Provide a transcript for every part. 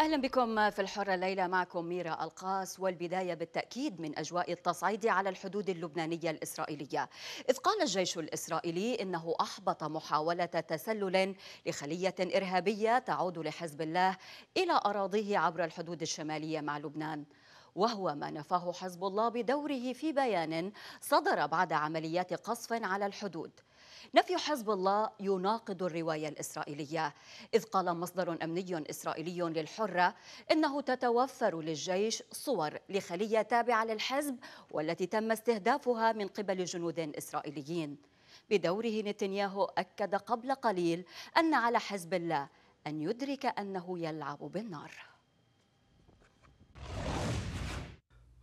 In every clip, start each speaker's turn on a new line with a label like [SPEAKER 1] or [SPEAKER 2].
[SPEAKER 1] أهلا بكم في الحرة الليلة معكم ميرا ألقاس والبداية بالتأكيد من أجواء التصعيد على الحدود اللبنانية الإسرائيلية. إذ قال الجيش الإسرائيلي إنه أحبط محاولة تسلل لخلية إرهابية تعود لحزب الله إلى أراضيه عبر الحدود الشمالية مع لبنان. وهو ما نفاه حزب الله بدوره في بيان صدر بعد عمليات قصف على الحدود. نفي حزب الله يناقض الرواية الإسرائيلية إذ قال مصدر أمني إسرائيلي للحرة إنه تتوفر للجيش صور لخلية تابعة للحزب والتي تم استهدافها من قبل جنود إسرائيليين. بدوره نتنياهو أكد قبل قليل أن على حزب الله أن يدرك أنه يلعب بالنار.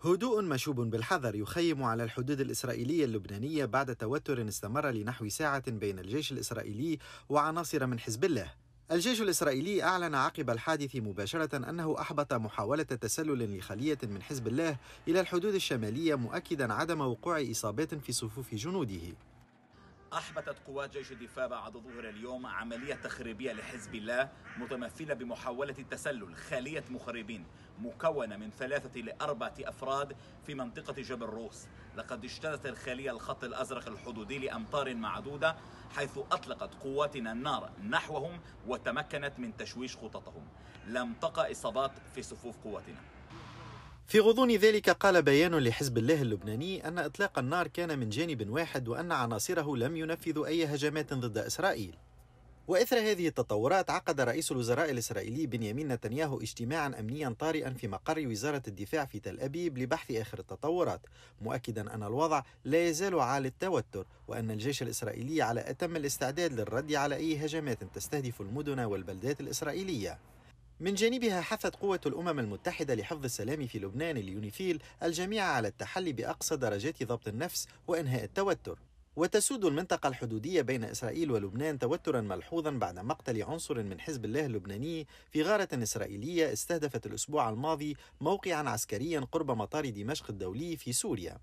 [SPEAKER 2] هدوء مشوب بالحذر يخيم على الحدود الإسرائيلية اللبنانية بعد توتر استمر لنحو ساعة بين الجيش الإسرائيلي وعناصر من حزب الله. الجيش الإسرائيلي أعلن عقب الحادث مباشرة أنه أحبط محاولة تسلل لخلية من حزب الله إلى الحدود الشمالية مؤكدا عدم وقوع إصابات في صفوف جنوده.
[SPEAKER 3] أحبطت قوات جيش الدفاع بعد ظهر اليوم عملية تخريبية لحزب الله متمثلة بمحاولة تسلل خالية مخربين مكونة من ثلاثة لأربعة أفراد في منطقة جبل روس. لقد اجتازت الخالية الخط الأزرق الحدودي لأمطار معدودة حيث أطلقت قواتنا النار نحوهم وتمكنت من تشويش خططهم. لم تقع إصابات في صفوف قواتنا.
[SPEAKER 2] في غضون ذلك قال بيان لحزب الله اللبناني أن إطلاق النار كان من جانب واحد وأن عناصره لم ينفذوا أي هجمات ضد إسرائيل. وإثر هذه التطورات عقد رئيس الوزراء الإسرائيلي بنيامين نتنياهو اجتماعا أمنيا طارئا في مقر وزارة الدفاع في تل أبيب لبحث آخر التطورات مؤكدا أن الوضع لا يزال عالي التوتر وأن الجيش الإسرائيلي على أتم الاستعداد للرد على أي هجمات تستهدف المدن والبلدات الإسرائيلية. من جانبها حثت قوة الأمم المتحدة لحفظ السلام في لبنان اليونيفيل الجميع على التحلي بأقصى درجات ضبط النفس وإنهاء التوتر. وتسود المنطقة الحدودية بين إسرائيل ولبنان توترا ملحوظا بعد مقتل عنصر من حزب الله اللبناني في غارة إسرائيلية استهدفت الأسبوع الماضي موقعا عسكريا قرب مطار دمشق الدولي في سوريا.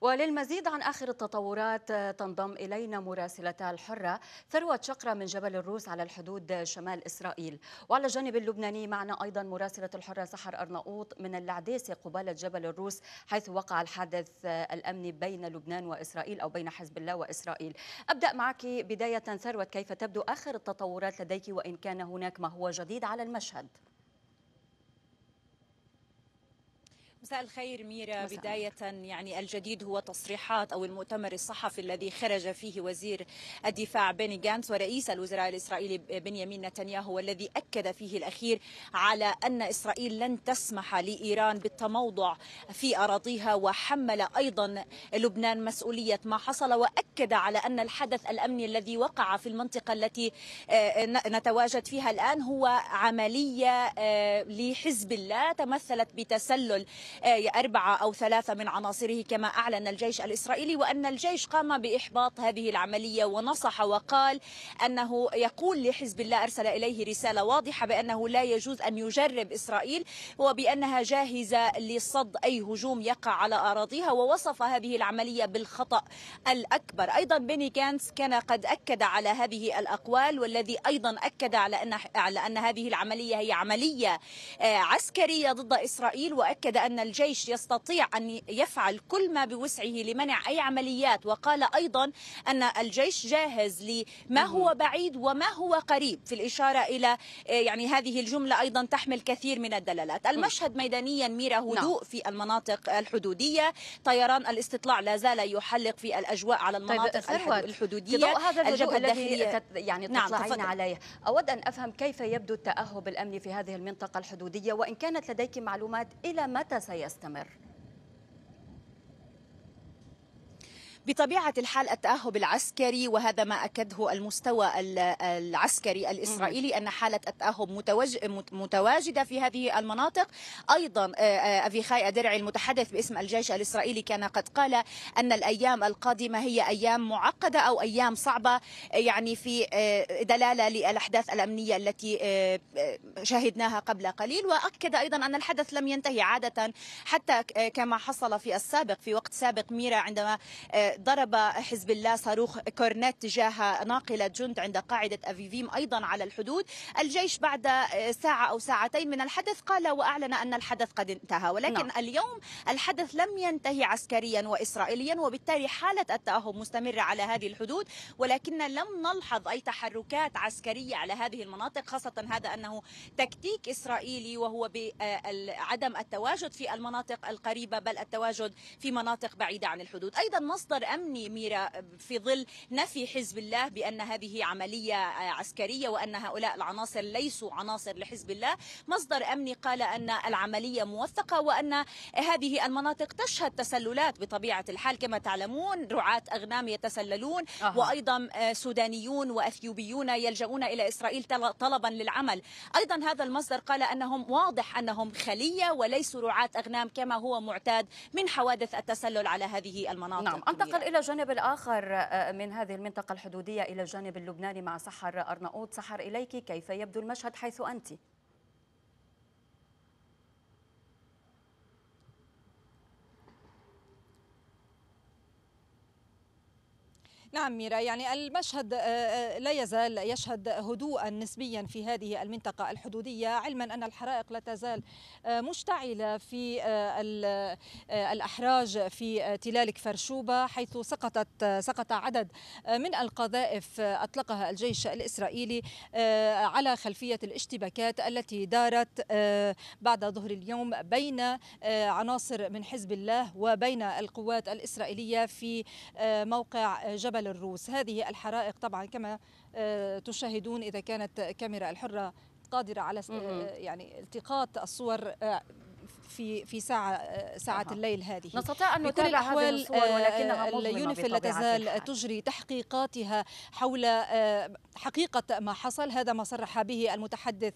[SPEAKER 1] وللمزيد عن آخر التطورات تنضم إلينا مراسلتا الحرة ثروة شقرة من جبل الروس على الحدود شمال إسرائيل. وعلى الجانب اللبناني معنا أيضا مراسلة الحرة سحر أرناؤوط من العديسة قبالة جبل الروس حيث وقع الحادث الأمني بين لبنان وإسرائيل أو بين حزب الله وإسرائيل. أبدأ معك بداية ثروة كيف تبدو آخر التطورات لديك وإن كان هناك ما هو جديد على المشهد؟
[SPEAKER 4] مساء الخير ميرا. مساء بداية يعني الجديد هو تصريحات أو المؤتمر الصحفي الذي خرج فيه وزير الدفاع بيني جانتس ورئيس الوزراء الإسرائيلي بنيامين نتنياهو والذي أكد فيه الأخير على أن إسرائيل لن تسمح لإيران بالتموضع في أراضيها وحمل أيضا لبنان مسؤولية ما حصل وأكد على أن الحدث الأمني الذي وقع في المنطقة التي نتواجد فيها الآن هو عملية لحزب الله تمثلت بتسلل أربعة أو ثلاثة من عناصره كما أعلن الجيش الإسرائيلي وأن الجيش قام بإحباط هذه العملية ونصح وقال أنه يقول لحزب الله أرسل إليه رسالة واضحة بأنه لا يجوز أن يجرب إسرائيل وبأنها جاهزة لصد أي هجوم يقع على أراضيها ووصف هذه العملية بالخطأ الأكبر. أيضا بيني كانس كان قد أكد على هذه الأقوال والذي أيضا أكد على أن, على أن هذه العملية هي عملية عسكرية ضد إسرائيل وأكد أن الجيش يستطيع أن يفعل كل ما بوسعه لمنع أي عمليات وقال أيضا أن الجيش جاهز لما هو بعيد وما هو قريب. في الإشارة إلى يعني هذه الجملة أيضا تحمل كثير من الدلالات. المشهد ميدانيا ميرا هدوء في المناطق الحدودية. طيران الاستطلاع لا زال يحلق في الأجواء على المناطق طيب الحدودية.
[SPEAKER 1] هذا الجبهة الذي يعني تطلعين نعم عليه. أود أن أفهم كيف يبدو التأهب الأمني في هذه المنطقة الحدودية وإن كانت لديك معلومات إلى متى سيستمر.
[SPEAKER 4] بطبيعة الحال التأهب العسكري وهذا ما أكده المستوى العسكري الإسرائيلي أن حالة التأهب متواجدة في هذه المناطق. أيضا أفيخاي أدرعي المتحدث باسم الجيش الإسرائيلي كان قد قال أن الأيام القادمة هي أيام معقدة أو أيام صعبة يعني في دلالة للأحداث الأمنية التي شاهدناها قبل قليل. وأكد أيضا أن الحدث لم ينتهي عادة حتى كما حصل في السابق في وقت سابق ميرا عندما ضرب حزب الله صاروخ كورنيت تجاه ناقلة جند عند قاعدة أفيفيم أيضا على الحدود الجيش بعد ساعة أو ساعتين من الحدث قال وأعلن أن الحدث قد انتهى ولكن نعم. اليوم الحدث لم ينتهي عسكريا وإسرائيليا وبالتالي حالة التأهب مستمرة على هذه الحدود ولكن لم نلحظ أي تحركات عسكرية على هذه المناطق خاصة هذا أنه تكتيك إسرائيلي وهو بعدم التواجد في المناطق القريبة بل التواجد في مناطق بعيدة عن الحدود أيضا مصدر أمني ميرا في ظل نفي حزب الله بأن هذه عملية عسكرية وأن هؤلاء العناصر ليسوا عناصر لحزب الله مصدر أمني قال أن العملية موثقة وأن هذه المناطق تشهد تسللات بطبيعة الحال. كما تعلمون رعاة أغنام يتسللون أه. وأيضا سودانيون وأثيوبيون يلجؤون إلى إسرائيل طلبا للعمل. أيضا هذا المصدر قال أنهم واضح أنهم خلية وليسوا رعاة أغنام كما هو معتاد من حوادث التسلل على هذه المناطق.
[SPEAKER 1] نعم أنتقل إلى الجانب الآخر من هذه المنطقة الحدودية إلى الجانب اللبناني مع سحر أرناؤوط سحر إليك كيف يبدو المشهد حيث أنت؟
[SPEAKER 5] نعم ميرا يعني المشهد آه، آه، لا يزال يشهد هدوءا نسبيا في هذه المنطقة الحدودية علما أن الحرائق لا تزال آه، مشتعلة في الأحراج في تلال كفرشوبة حيث سقطت سقط عدد من القذائف أطلقها الجيش الإسرائيلي على خلفية الاشتباكات التي دارت بعد ظهر اليوم بين عناصر من حزب الله وبين القوات الإسرائيلية في موقع جبل جبل الروس. هذه الحرائق طبعا كما آه، تشاهدون إذا كانت كاميرا الحرة قادرة على آه، يعني التقاط الصور آه، في في ساعة ساعة أه. الليل هذه.
[SPEAKER 1] نستطيع أن نتابع هذه الصور ولكنها
[SPEAKER 5] اليونيفيل لا تزال تجري تحقيقاتها حول حقيقة ما حصل هذا ما صرح به المتحدث.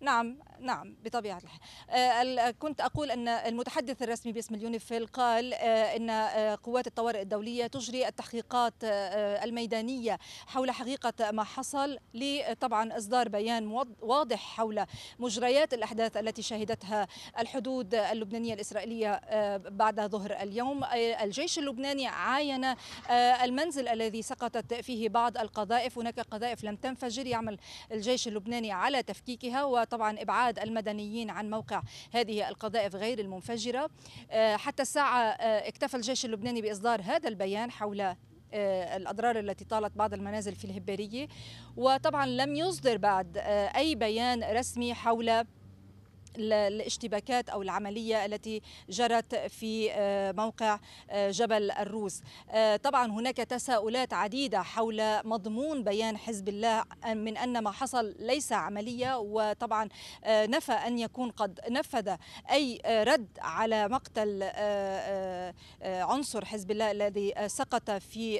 [SPEAKER 5] نعم نعم بطبيعة الحال. آه، كنت أقول أن المتحدث الرسمي باسم اليونيفيل قال آه، أن آه، قوات الطوارئ الدولية تجري التحقيقات الميدانية حول حقيقة ما حصل لطبعا إصدار بيان واضح حول مجريات الأحداث التي شهدتها الحدود اللبنانية الإسرائيلية بعد ظهر اليوم. الجيش اللبناني عاين المنزل الذي سقطت فيه بعض القذائف. هناك قذائف لم تنفجر يعمل الجيش اللبناني على تفكيكها وطبعا إبعاد المدنيين عن موقع هذه القذائف غير المنفجرة. آه، حتى الساعة آه، اكتفى الجيش اللبناني بإصدار هذا البيان حول آه، الأضرار التي طالت بعض المنازل في الهبارية. وطبعا لم يصدر بعد أي بيان رسمي حول الاشتباكات أو العملية التي جرت في آه، موقع آه، جبل الروس آه، طبعا هناك تساؤلات عديدة حول مضمون بيان حزب الله من أن ما حصل ليس عملية وطبعا نفى أن يكون قد نفذ أي رد على مقتل عنصر حزب الله الذي سقط في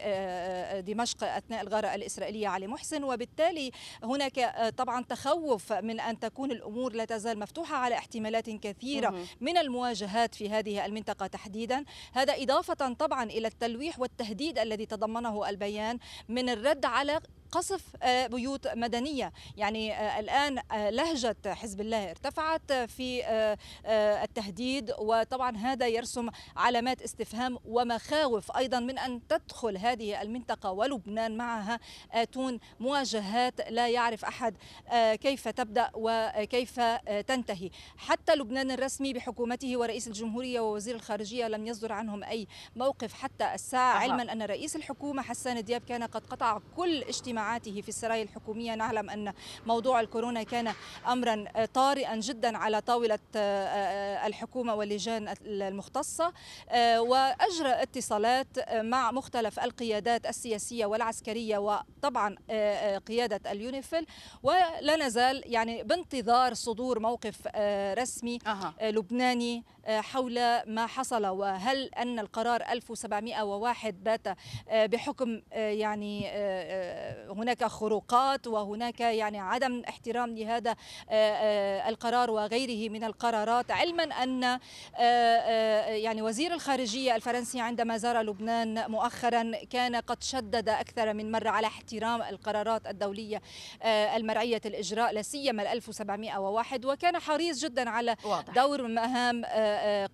[SPEAKER 5] دمشق أثناء الغاره الإسرائيلية علي محسن. وبالتالي هناك طبعا تخوف من أن تكون الأمور لا تزال مفتوحة على احتمالات كثيرة من المواجهات في هذه المنطقة تحديدا. هذا إضافة طبعا إلى التلويح والتهديد الذي تضمنه البيان من الرد على قصف آه، بيوت مدنية. يعني آه، الآن آه، لهجة حزب الله ارتفعت في التهديد. وطبعا هذا يرسم علامات استفهام ومخاوف أيضا من أن تدخل هذه المنطقة ولبنان معها آتون. مواجهات لا يعرف أحد كيف تبدأ وكيف تنتهي. حتى لبنان الرسمي بحكومته ورئيس الجمهورية ووزير الخارجية لم يصدر عنهم أي موقف حتى الساعة. علما أن رئيس الحكومة حسان دياب كان قد قطع كل اجتماع اجتماعاته في السرايا الحكومية. نعلم أن موضوع الكورونا كان أمرا طارئا جدا على طاولة آه، الحكومة واللجان المختصة. آه، وأجرى اتصالات مع مختلف القيادات السياسية والعسكرية وطبعا آه، قيادة اليونيفيل. ولا نزال يعني بانتظار صدور موقف رسمي لبناني حول ما حصل. وهل أن القرار 1701 بات بحكم يعني هناك خروقات وهناك يعني عدم احترام لهذا القرار وغيره من القرارات علما أن يعني وزير الخارجية الفرنسي عندما زار لبنان مؤخرا كان قد شدد أكثر من مرة على احترام القرارات الدولية المرعية الإجراء لا سيما 1701 وكان حريص جدا على واضح. دور مهام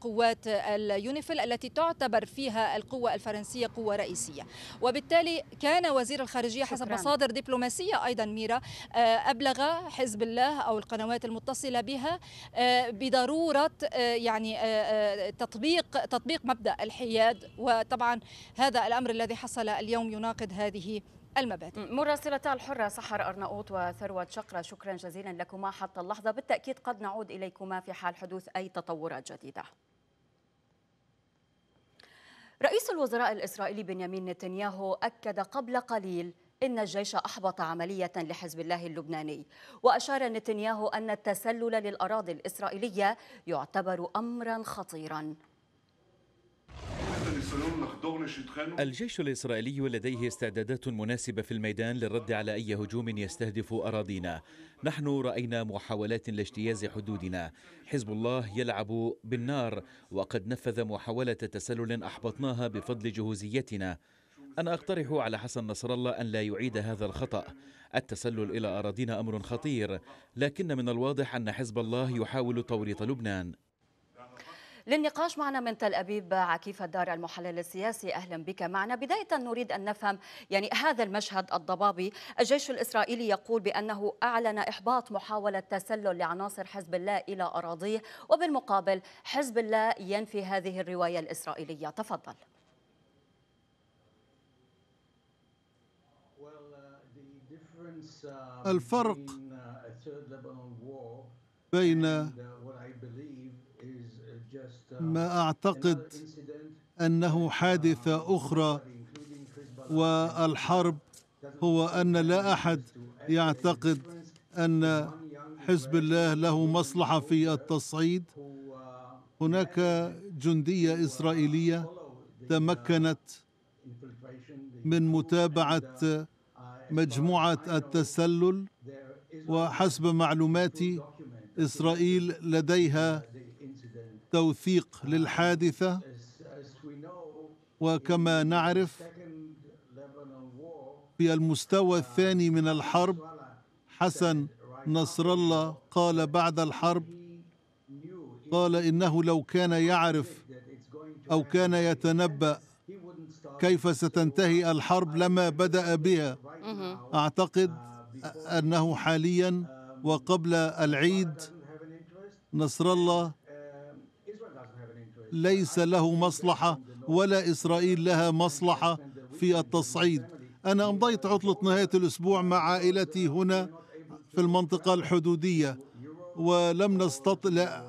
[SPEAKER 5] قوات اليونيفيل التي تعتبر فيها القوة الفرنسية قوة رئيسية وبالتالي كان وزير الخارجية حسب. مصادر دبلوماسية أيضا ميرا. أبلغ حزب الله أو القنوات المتصلة بها بضرورة يعني تطبيق تطبيق مبدأ الحياد. وطبعا هذا الأمر الذي حصل اليوم يناقض هذه المبادئ.
[SPEAKER 1] مراسلتا الحرة سحر أرناؤوط وثروة شقرة شكرا جزيلا لكما حتى اللحظة. بالتأكيد قد نعود إليكما في حال حدوث أي تطورات جديدة. رئيس الوزراء الإسرائيلي بنيامين نتنياهو أكد قبل قليل إن الجيش أحبط عملية لحزب الله اللبناني. وأشار نتنياهو أن التسلل للأراضي الإسرائيلية يعتبر أمرا خطيرا.
[SPEAKER 6] الجيش الإسرائيلي لديه استعدادات مناسبة في الميدان للرد على أي هجوم يستهدف أراضينا. نحن رأينا محاولات لاجتياز حدودنا. حزب الله يلعب بالنار وقد نفذ محاولة تسلل أحبطناها بفضل جهوزيتنا. أنا أقترح على حسن نصر الله أن لا يعيد هذا الخطأ. التسلل إلى أراضينا أمر خطير لكن من الواضح أن حزب الله يحاول توريط لبنان.
[SPEAKER 1] للنقاش معنا من تل أبيب عكيف الدار المحلل السياسي. أهلا بك معنا. بداية نريد أن نفهم يعني هذا المشهد الضبابي. الجيش الإسرائيلي يقول بأنه أعلن إحباط محاولة تسلل لعناصر حزب الله إلى أراضيه وبالمقابل حزب الله ينفي هذه الرواية الإسرائيلية. تفضل.
[SPEAKER 7] الفرق بين ما أعتقد أنه حادثة أخرى والحرب هو أن لا أحد يعتقد أن حزب الله له مصلحة في التصعيد. هناك جندية إسرائيلية تمكنت من متابعة مجموعة التسلل وحسب معلوماتي إسرائيل لديها توثيق للحادثة. وكما نعرف في المستوى الثاني من الحرب حسن نصر الله قال بعد الحرب قال إنه لو كان يعرف أو كان يتنبأ كيف ستنتهي الحرب لما بدأ بها. أعتقد أنه حاليا وقبل العيد نصر الله ليس له مصلحة ولا إسرائيل لها مصلحة في التصعيد. أنا أمضيت عطلة نهاية الأسبوع مع عائلتي هنا في المنطقة الحدودية ولم نستطع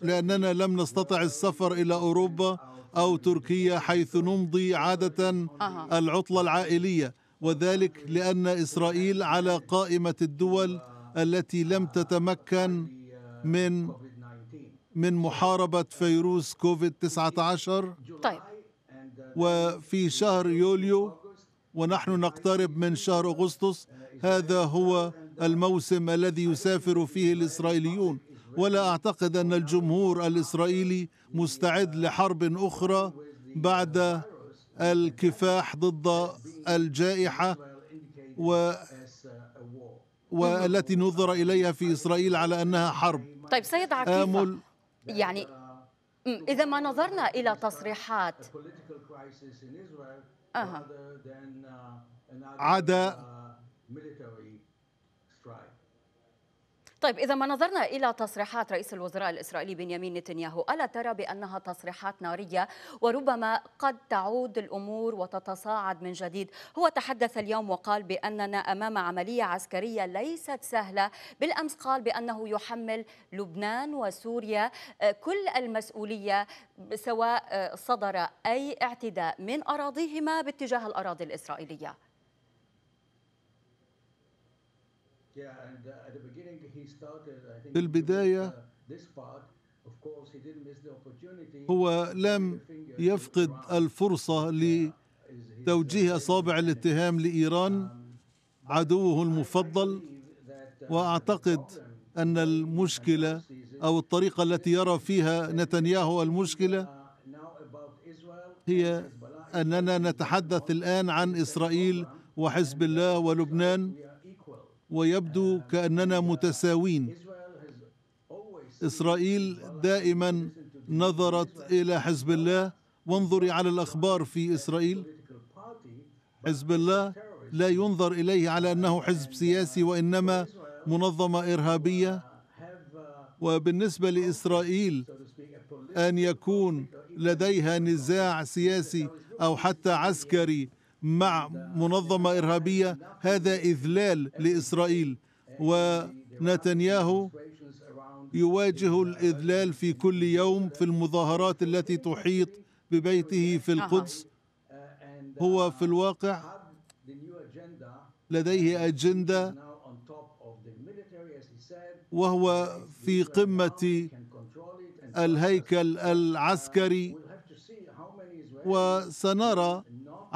[SPEAKER 7] لأننا لم نستطع السفر إلى أوروبا أو تركيا حيث نمضي عادة العطلة العائلية. وذلك لأن إسرائيل على قائمة الدول التي لم تتمكن من من محاربة فيروس كوفيد 19
[SPEAKER 1] طيب.
[SPEAKER 7] وفي شهر يوليو ونحن نقترب من شهر أغسطس هذا هو الموسم الذي يسافر فيه الإسرائيليون. ولا أعتقد أن الجمهور الإسرائيلي مستعد لحرب أخرى بعد الكفاح ضد الجائحة و والتي نظر إليها في إسرائيل على أنها حرب
[SPEAKER 1] طيب سيد عكيفة آمل يعني إذا ما نظرنا إلى تصريحات
[SPEAKER 7] أه. عدا
[SPEAKER 1] طيب إذا ما نظرنا إلى تصريحات رئيس الوزراء الإسرائيلي بنيامين نتنياهو ألا ترى بأنها تصريحات نارية وربما قد تعود الأمور وتتصاعد من جديد؟ هو تحدث اليوم وقال بأننا أمام عملية عسكرية ليست سهلة. بالأمس قال بأنه يحمل لبنان وسوريا كل المسؤولية سواء صدر أي اعتداء من أراضيهما باتجاه الأراضي الإسرائيلية.
[SPEAKER 7] في البداية هو لم يفقد الفرصة لتوجيه أصابع الاتهام لإيران. عدوه المفضل. وأعتقد أن المشكلة أو الطريقة التي يرى فيها نتنياهو المشكلة هي أننا نتحدث الآن عن إسرائيل وحزب الله ولبنان. ويبدو كأننا متساوين. إسرائيل دائما نظرت إلى حزب الله. وانظري على الأخبار في إسرائيل. حزب الله لا ينظر إليه على أنه حزب سياسي وإنما منظمة إرهابية. وبالنسبة لإسرائيل أن يكون لديها نزاع سياسي أو حتى عسكري مع منظمة إرهابية هذا إذلال لإسرائيل. ونتنياهو يواجه الإذلال في كل يوم في المظاهرات التي تحيط ببيته في القدس. هو في الواقع لديه أجندة وهو في قمة الهيكل العسكري. وسنرى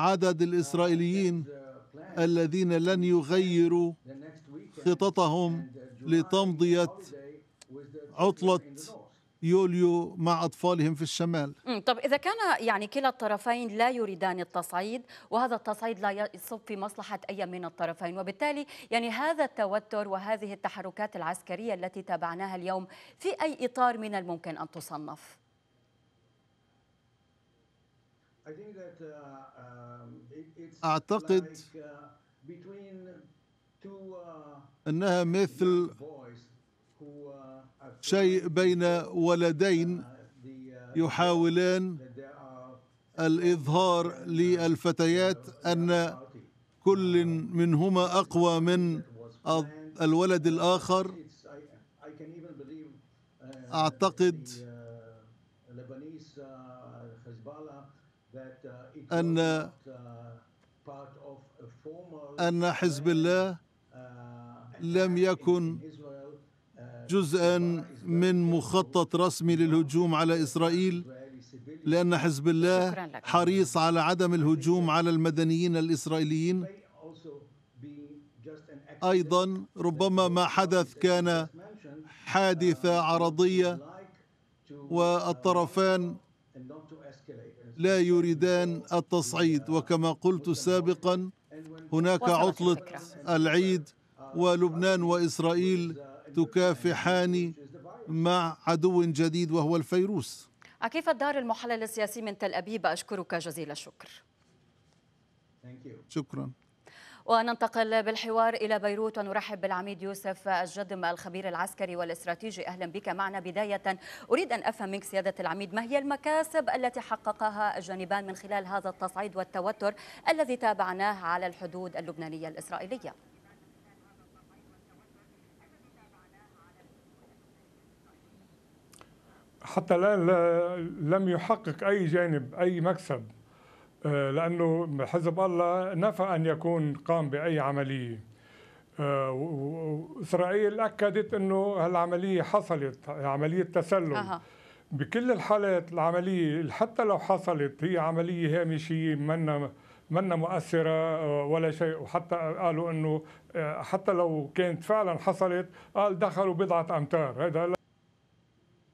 [SPEAKER 7] عدد الإسرائيليين الذين لن يغيروا خططهم لتمضية عطلة يوليو مع أطفالهم في الشمال.
[SPEAKER 1] طب إذا كان يعني كلا الطرفين لا يريدان التصعيد وهذا التصعيد لا يصب في مصلحة أي من الطرفين وبالتالي يعني هذا التوتر وهذه التحركات العسكرية التي تابعناها اليوم في أي إطار من الممكن أن تصنف؟
[SPEAKER 7] أعتقد أنها مثل شيء بين ولدين يحاولان الإظهار للفتيات أن كل منهما أقوى من الولد الآخر. أعتقد أن أن حزب الله لم يكن جزءا من مخطط رسمي للهجوم على إسرائيل لأن حزب الله حريص على عدم الهجوم على المدنيين الإسرائيليين. أيضا ربما ما حدث كان حادثة عرضية والطرفان لا يريدان التصعيد. وكما قلت سابقا هناك عطلة العيد ولبنان وإسرائيل تكافحان مع عدو جديد وهو الفيروس.
[SPEAKER 1] عكيف الدار المحلل السياسي من تل أبيب؟ أشكرك جزيل الشكر.
[SPEAKER 7] شكرا.
[SPEAKER 1] وننتقل بالحوار إلى بيروت ونرحب بالعميد يوسف الجدم الخبير العسكري والاستراتيجي. أهلا بك معنا. بداية أريد أن أفهم منك سيادة العميد ما هي المكاسب التي حققها الجانبان من خلال هذا التصعيد والتوتر الذي تابعناه على الحدود اللبنانية الإسرائيلية؟
[SPEAKER 8] حتى الآن لم يحقق أي جانب أي مكسب. لأنه حزب الله نفى أن يكون قام بأي عملية. وإسرائيل أكدت أنه هالعملية حصلت عملية تسلل. أه. بكل الحالات العملية حتى لو حصلت هي عملية هامشية منا منا مؤثرة ولا شيء. وحتى قالوا أنه حتى لو كانت فعلا حصلت قال دخلوا بضعة أمتار. هذا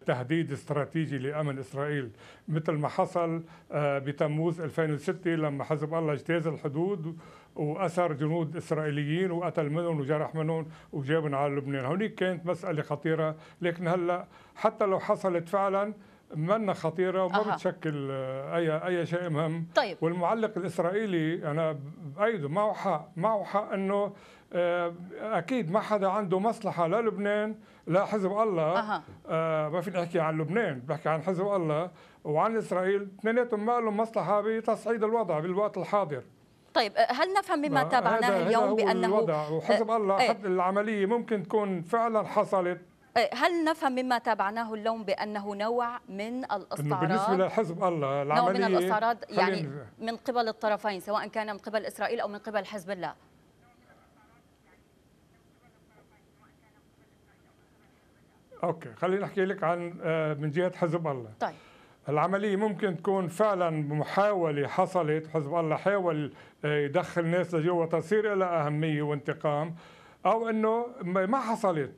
[SPEAKER 8] تهديد استراتيجي لأمن إسرائيل مثل ما حصل بتموز 2006 لما حزب الله اجتاز الحدود واسر جنود إسرائيليين وقتل منهم وجرح منهم وجابهم على لبنان، هونيك كانت مسألة خطيرة لكن هلأ حتى لو حصلت فعلا منا خطيرة وما أه. بتشكل اي أي شيء مهم
[SPEAKER 1] طيب.
[SPEAKER 8] والمعلق الإسرائيلي أنا بأيده معه حق معه حق إنه أكيد ما حدا عنده مصلحة للبنان لا حزب الله أه. آه ما فيني احكي عن لبنان بحكي عن حزب الله وعن إسرائيل اثنيناتهم ما لهم مصلحة بتصعيد الوضع بالوقت الحاضر.
[SPEAKER 1] طيب هل نفهم مما تابعناه اليوم بانه
[SPEAKER 8] الوضع وحزب الله إيه العملية ممكن تكون فعلا حصلت.
[SPEAKER 1] هل نفهم مما تابعناه اليوم بأنه نوع من الاستعراض
[SPEAKER 8] بالنسبة لحزب الله العملية
[SPEAKER 1] نوع من الاستعراض يعني من قبل الطرفين سواء كان من قبل إسرائيل أو من قبل حزب الله.
[SPEAKER 8] أوكي خليني أحكي لك عن من جهة حزب الله.
[SPEAKER 1] طيب.
[SPEAKER 8] العملية ممكن تكون فعلا محاولة حصلت حزب الله حاول آه، يدخل ناس لجوا تصير لها أهمية وانتقام أو أنه ما حصلت.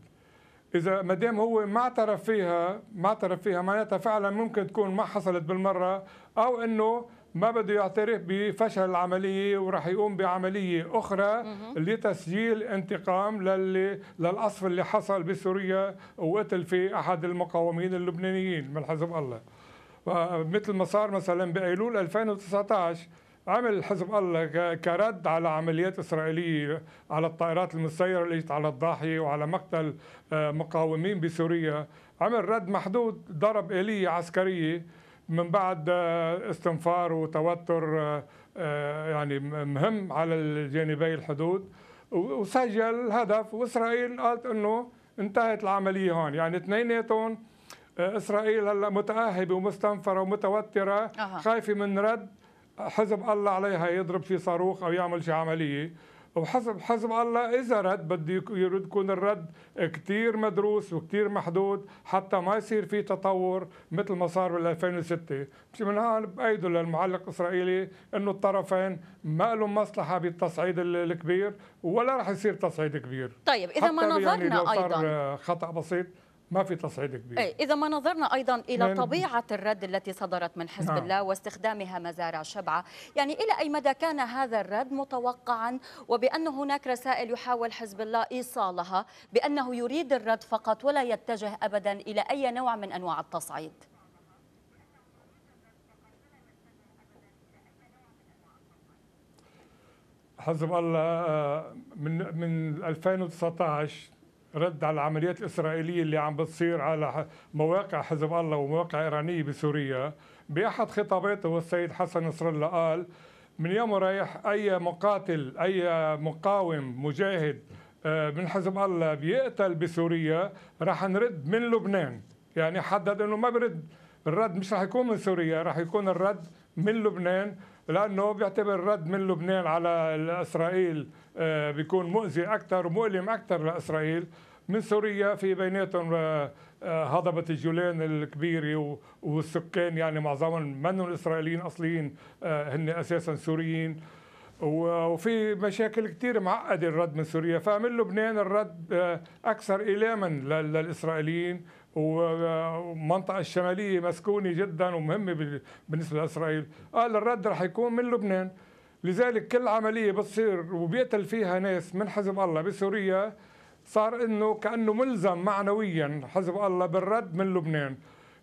[SPEAKER 8] إذا ما دام هو ما اعترف فيها ما اعترف فيها معناتها فعلا ممكن تكون ما حصلت بالمرة أو أنه ما بده يعترف بفشل العملية وراح يقوم بعملية أخرى لتسجيل انتقام للي للأصف اللي حصل بسوريا وقتل في أحد المقاومين اللبنانيين من حزب الله. مثل ما صار مثلا بأيلول 2019 عمل حزب الله كرد على عمليات إسرائيلية على الطائرات المسيرة اللي اجت على الضاحية وعلى مقتل آه، مقاومين بسوريا. عمل رد محدود ضرب آلية عسكرية من بعد آه، استنفار وتوتر آه، يعني مهم على الجانبي الحدود. وسجل هدف. وإسرائيل قالت إنه انتهت العملية هون. يعني اثنيناتهم إسرائيل هلأ متأهبة ومستنفرة ومتوترة. أه. خايفة من رد حزب الله عليها يضرب شي صاروخ أو يعمل شي عملية. وحسب حسب الله إذا رد بده يرد يكون الرد كثير مدروس وكثير محدود حتى ما يصير في تطور مثل ما صار بال 2006 مش من هون بأيدوا للمعلق الاسرائيلي إنه الطرفين ما لهم مصلحة بالتصعيد الكبير ولا رح يصير تصعيد كبير.
[SPEAKER 1] طيب إذا ما نظرنا يعني لو صار
[SPEAKER 8] أيضا. خطأ بسيط. ما في تصعيد كبير.
[SPEAKER 1] أي إذا ما نظرنا أيضا إلى طبيعة الرد التي صدرت من حزب نعم. الله واستخدامها مزارع شبعة. يعني إلى أي مدى كان هذا الرد متوقعا؟ وبأن هناك رسائل يحاول حزب الله إيصالها بأنه يريد الرد فقط ولا يتجه أبدا إلى أي نوع من أنواع التصعيد.
[SPEAKER 8] حزب الله آه، من من 2019 رد على العمليات الإسرائيلية اللي عم بتصير على مواقع حزب الله ومواقع إيرانية بسوريا. بأحد خطاباته السيد حسن نصر الله قال من يوم رايح أي مقاتل أي مقاوم مجاهد آه، من حزب الله بيقتل بسوريا راح نرد من لبنان. يعني حدد إنه ما برد. الرد مش راح يكون من سوريا راح يكون الرد من لبنان لأنه بيعتبر الرد من لبنان على إسرائيل. بيكون مؤذي أكثر ومؤلم أكثر لإسرائيل من سوريا في بيناتهم آه، آه، هضبة الجولان الكبيرة والسكان يعني معظمهم منهم إسرائيليين أصليين هن أساسا سوريين. وفي مشاكل كثير معقدة الرد من سوريا. فمن لبنان الرد أكثر إيلاما للإسرائيليين. والمنطقة الشمالية مسكونة جدا ومهمة بالنسبة لإسرائيل. قال الرد رح يكون من لبنان. لذلك كل عملية بتصير وبيقتل فيها ناس من حزب الله بسوريا صار إنه كأنه ملزم معنويا حزب الله بالرد من لبنان.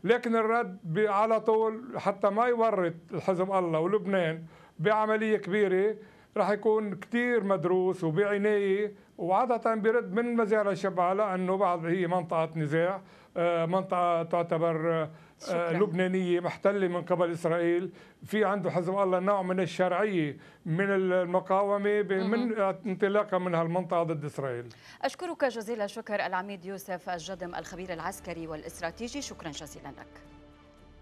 [SPEAKER 8] لكن الرد على طول حتى ما يورط حزب الله ولبنان بعملية كبيرة راح يكون كتير مدروس وبعناية وعادة بيرد من مزارع الشبعة لأنه بعض هي منطقة نزاع آه، منطقة تعتبر شكرا. لبنانية محتلة من قبل إسرائيل. في عنده حزب الله نوع من الشرعية من المقاومة من انطلاقا من هالمنطقة ضد إسرائيل.
[SPEAKER 1] أشكرك جزيل الشكر العميد يوسف الجدم الخبير العسكري والإستراتيجي. شكرا جزيلا لك.